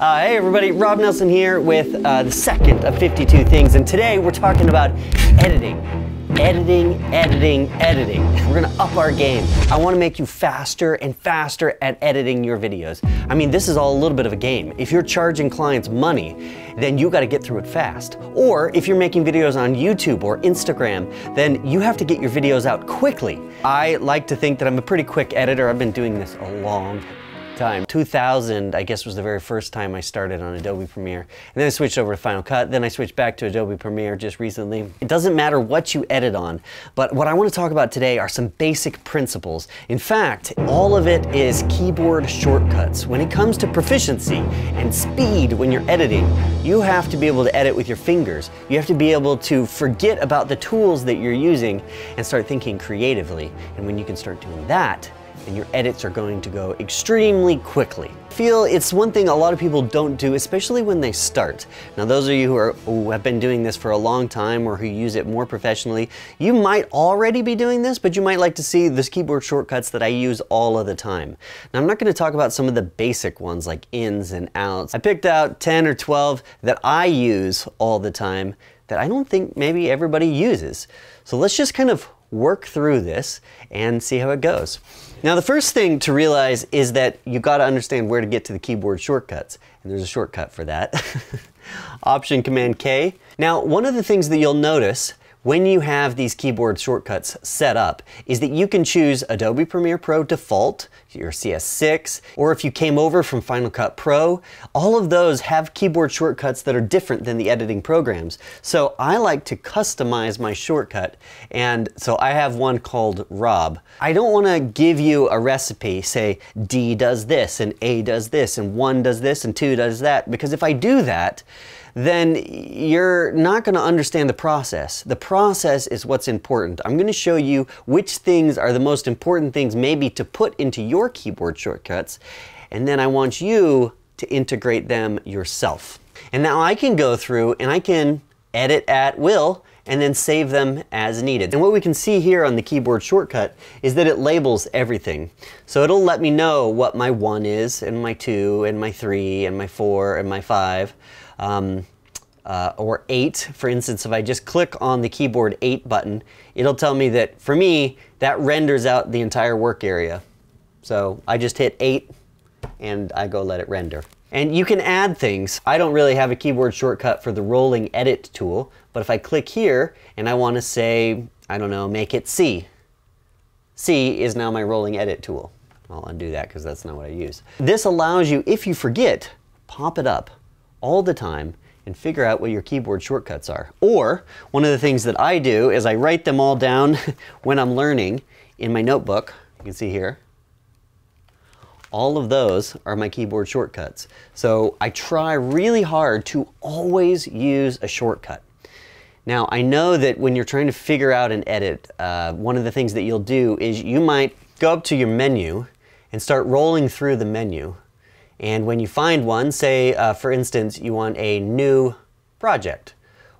Uh, hey everybody, Rob Nelson here with uh, the second of 52 things, and today we're talking about editing. Editing, editing, editing. We're gonna up our game. I wanna make you faster and faster at editing your videos. I mean, this is all a little bit of a game. If you're charging clients money, then you gotta get through it fast. Or if you're making videos on YouTube or Instagram, then you have to get your videos out quickly. I like to think that I'm a pretty quick editor. I've been doing this a long time. 2000, I guess, was the very first time I started on Adobe Premiere. And then I switched over to Final Cut. Then I switched back to Adobe Premiere just recently. It doesn't matter what you edit on, but what I want to talk about today are some basic principles. In fact, all of it is keyboard shortcuts. When it comes to proficiency and speed when you're editing, you have to be able to edit with your fingers. You have to be able to forget about the tools that you're using and start thinking creatively. And when you can start doing that, and your edits are going to go extremely quickly. I feel it's one thing a lot of people don't do, especially when they start. Now those of you who, are, who have been doing this for a long time or who use it more professionally, you might already be doing this, but you might like to see the keyboard shortcuts that I use all of the time. Now I'm not going to talk about some of the basic ones like ins and outs. I picked out 10 or 12 that I use all the time that I don't think maybe everybody uses. So let's just kind of work through this and see how it goes. Now the first thing to realize is that you've got to understand where to get to the keyboard shortcuts. And there's a shortcut for that. Option Command K. Now one of the things that you'll notice when you have these keyboard shortcuts set up is that you can choose Adobe Premiere Pro default, your CS6, or if you came over from Final Cut Pro, all of those have keyboard shortcuts that are different than the editing programs. So I like to customize my shortcut, and so I have one called Rob. I don't want to give you a recipe, say D does this, and A does this, and 1 does this, and 2 does that, because if I do that, then you're not going to understand the process. The process is what's important. I'm going to show you which things are the most important things maybe to put into your keyboard shortcuts, and then I want you to integrate them yourself. And now I can go through and I can edit at will and then save them as needed. And what we can see here on the keyboard shortcut is that it labels everything. So it'll let me know what my 1 is, and my 2, and my 3, and my 4, and my 5 um, uh, or 8, for instance, if I just click on the keyboard 8 button, it'll tell me that for me, that renders out the entire work area. So I just hit 8 and I go let it render. And you can add things. I don't really have a keyboard shortcut for the rolling edit tool, but if I click here and I want to say, I don't know, make it C. C is now my rolling edit tool. I'll undo that because that's not what I use. This allows you, if you forget, pop it up all the time and figure out what your keyboard shortcuts are. Or one of the things that I do is I write them all down when I'm learning in my notebook. You can see here. All of those are my keyboard shortcuts. So I try really hard to always use a shortcut. Now I know that when you're trying to figure out an edit, uh, one of the things that you'll do is you might go up to your menu and start rolling through the menu and when you find one, say uh, for instance, you want a new project.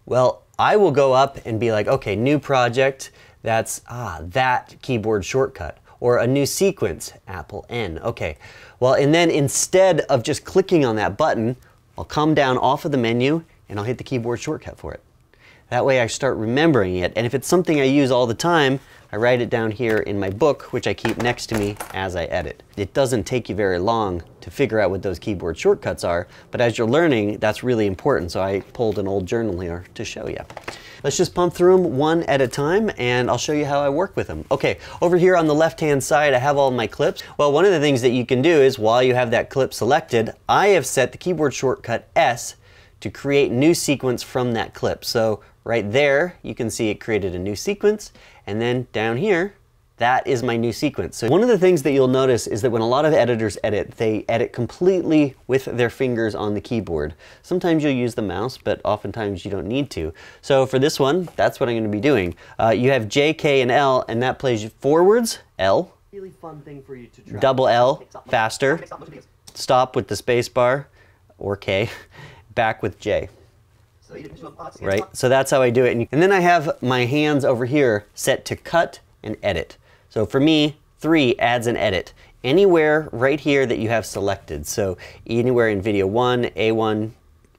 Well, I will go up and be like, okay, new project, that's ah, that keyboard shortcut. Or a new sequence, Apple N. Okay, well, and then instead of just clicking on that button, I'll come down off of the menu and I'll hit the keyboard shortcut for it. That way I start remembering it. And if it's something I use all the time, I write it down here in my book, which I keep next to me as I edit. It doesn't take you very long to figure out what those keyboard shortcuts are, but as you're learning, that's really important, so I pulled an old journal here to show you. Let's just pump through them one at a time and I'll show you how I work with them. Okay, over here on the left-hand side, I have all my clips. Well, one of the things that you can do is while you have that clip selected, I have set the keyboard shortcut S to create new sequence from that clip. So right there, you can see it created a new sequence and then down here, that is my new sequence. So one of the things that you'll notice is that when a lot of editors edit, they edit completely with their fingers on the keyboard. Sometimes you'll use the mouse, but oftentimes you don't need to. So for this one, that's what I'm gonna be doing. Uh, you have J, K, and L, and that plays you forwards, L. Really fun thing for you to try. Double L, faster. Stop with the space bar, or K. Back with J. Right, so that's how I do it. And then I have my hands over here set to cut and edit. So for me, three adds an edit. anywhere right here that you have selected. So anywhere in video one, A1,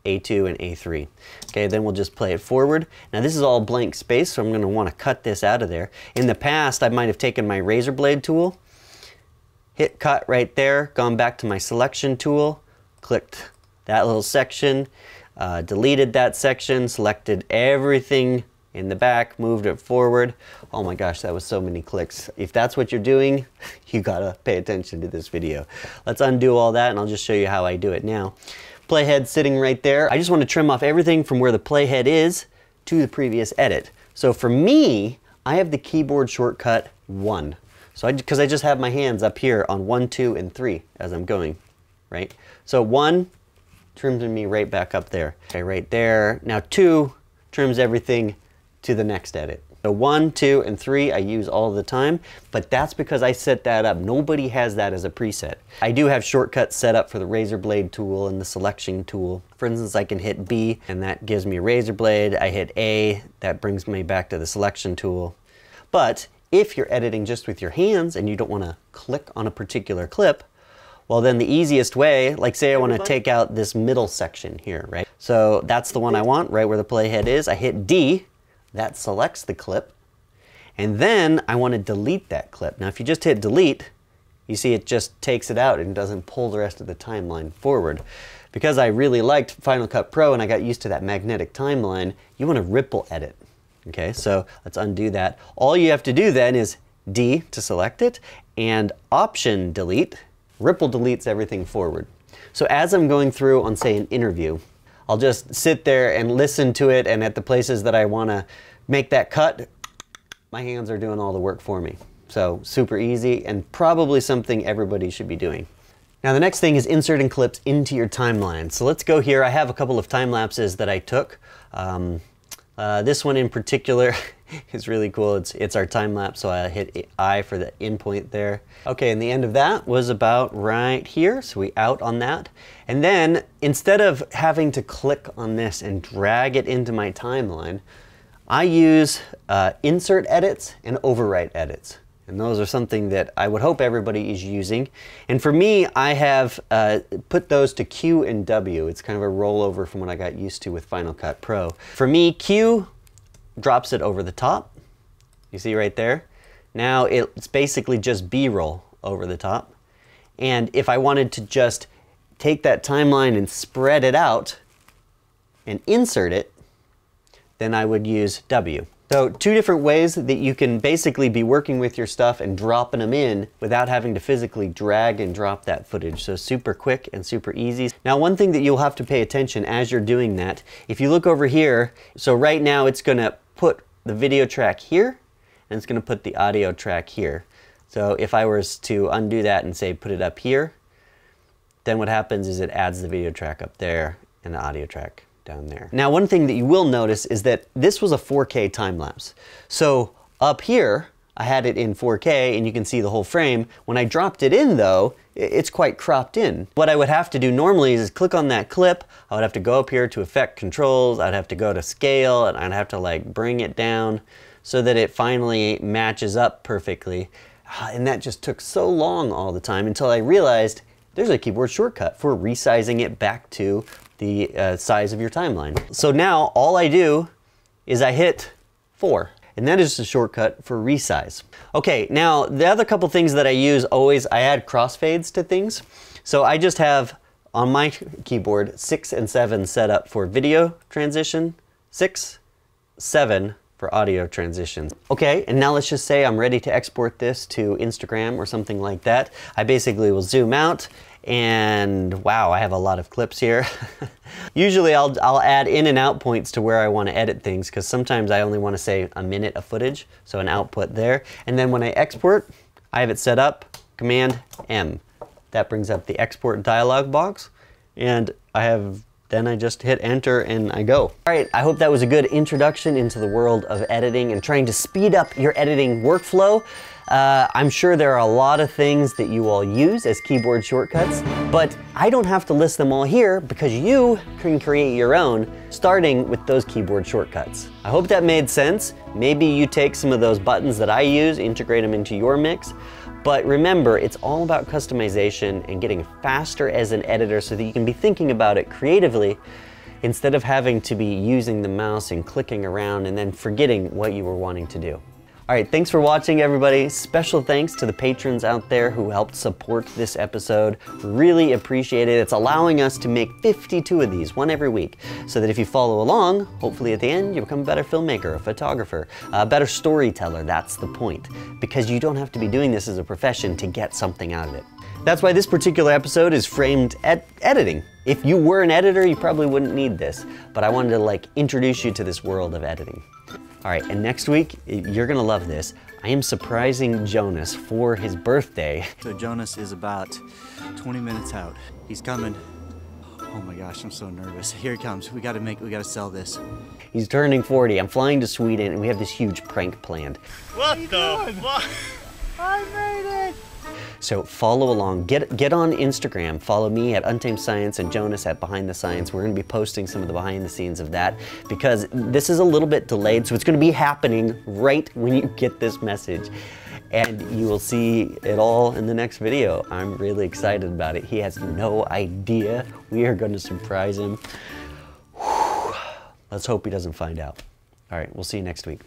A2, and A3. Okay, then we'll just play it forward. Now this is all blank space, so I'm gonna wanna cut this out of there. In the past, I might have taken my razor blade tool, hit cut right there, gone back to my selection tool, clicked that little section, uh, deleted that section, selected everything in the back, moved it forward. Oh my gosh, that was so many clicks. If that's what you're doing, you gotta pay attention to this video. Let's undo all that and I'll just show you how I do it now. Playhead sitting right there. I just wanna trim off everything from where the playhead is to the previous edit. So for me, I have the keyboard shortcut one. So I, because I just have my hands up here on one, two, and three as I'm going, right? So one trims me right back up there. Okay, right there. Now two trims everything to the next edit. So one, two, and three I use all the time, but that's because I set that up. Nobody has that as a preset. I do have shortcuts set up for the razor blade tool and the selection tool. For instance, I can hit B and that gives me a razor blade. I hit A, that brings me back to the selection tool. But if you're editing just with your hands and you don't want to click on a particular clip, well then the easiest way, like say I want to take out this middle section here, right? So that's the one I want, right where the playhead is. I hit D, that selects the clip. And then I want to delete that clip. Now if you just hit delete, you see it just takes it out and doesn't pull the rest of the timeline forward. Because I really liked Final Cut Pro and I got used to that magnetic timeline, you want to ripple edit. Okay, so let's undo that. All you have to do then is D to select it and Option Delete. Ripple deletes everything forward. So as I'm going through on say an interview, I'll just sit there and listen to it and at the places that I want to make that cut, my hands are doing all the work for me. So super easy and probably something everybody should be doing. Now the next thing is inserting clips into your timeline. So let's go here. I have a couple of time lapses that I took. Um, uh, this one in particular is really cool. It's, it's our time lapse, so I hit I for the in point there. Okay, and the end of that was about right here, so we out on that. And then instead of having to click on this and drag it into my timeline, I use uh, insert edits and overwrite edits. And those are something that I would hope everybody is using. And for me, I have uh, put those to Q and W. It's kind of a rollover from what I got used to with Final Cut Pro. For me, Q drops it over the top. You see right there? Now it's basically just B-roll over the top. And if I wanted to just take that timeline and spread it out and insert it, then I would use W. So two different ways that you can basically be working with your stuff and dropping them in without having to physically drag and drop that footage. So super quick and super easy. Now one thing that you'll have to pay attention as you're doing that, if you look over here, so right now it's gonna put the video track here and it's gonna put the audio track here. So if I was to undo that and say put it up here, then what happens is it adds the video track up there and the audio track down there. Now one thing that you will notice is that this was a 4K time lapse. So up here, I had it in 4K and you can see the whole frame. When I dropped it in though, it's quite cropped in. What I would have to do normally is click on that clip, I would have to go up here to effect controls, I'd have to go to scale and I'd have to like bring it down so that it finally matches up perfectly. Ah, and that just took so long all the time until I realized there's a keyboard shortcut for resizing it back to the uh, size of your timeline. So now all I do is I hit 4 and that is a shortcut for resize. Okay, now the other couple things that I use always, I add crossfades to things. So I just have on my keyboard 6 and 7 set up for video transition, 6, 7 for audio transitions. Okay, and now let's just say I'm ready to export this to Instagram or something like that. I basically will zoom out and wow, I have a lot of clips here. Usually I'll, I'll add in and out points to where I want to edit things because sometimes I only want to say a minute of footage, so an output there. And then when I export, I have it set up, Command M. That brings up the export dialog box and I have then I just hit enter and I go. All right, I hope that was a good introduction into the world of editing and trying to speed up your editing workflow. Uh, I'm sure there are a lot of things that you all use as keyboard shortcuts, but I don't have to list them all here because you can create your own starting with those keyboard shortcuts. I hope that made sense. Maybe you take some of those buttons that I use, integrate them into your mix, But remember, it's all about customization and getting faster as an editor so that you can be thinking about it creatively instead of having to be using the mouse and clicking around and then forgetting what you were wanting to do. All right, thanks for watching, everybody. Special thanks to the patrons out there who helped support this episode. Really appreciate it. It's allowing us to make 52 of these, one every week, so that if you follow along, hopefully at the end, you become a better filmmaker, a photographer, a better storyteller. That's the point. Because you don't have to be doing this as a profession to get something out of it. That's why this particular episode is framed at editing. If you were an editor, you probably wouldn't need this, but I wanted to like introduce you to this world of editing. All right, and next week, you're gonna love this. I am surprising Jonas for his birthday. So Jonas is about 20 minutes out. He's coming. Oh my gosh, I'm so nervous. Here he comes. We gotta make, we gotta sell this. He's turning 40. I'm flying to Sweden and we have this huge prank planned. What the fuck? I made it! So follow along. Get get on Instagram. Follow me at Untamed Science and Jonas at Behind the Science. We're going to be posting some of the behind the scenes of that because this is a little bit delayed. So it's going to be happening right when you get this message. And you will see it all in the next video. I'm really excited about it. He has no idea. We are going to surprise him. Whew. Let's hope he doesn't find out. All right, we'll see you next week.